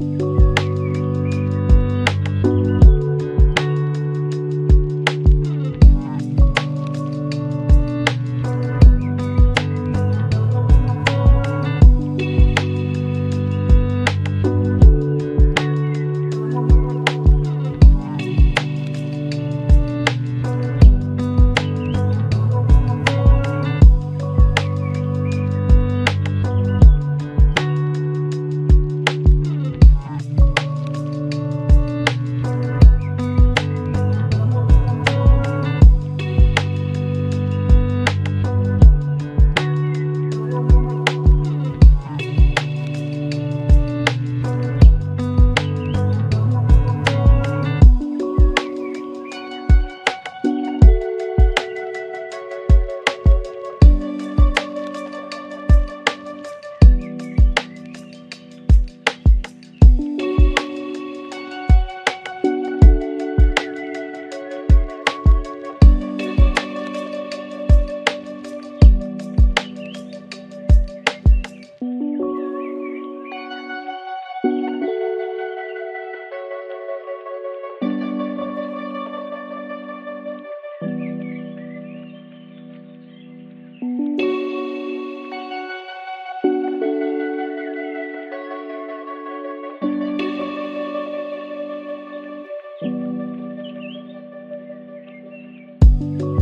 you. You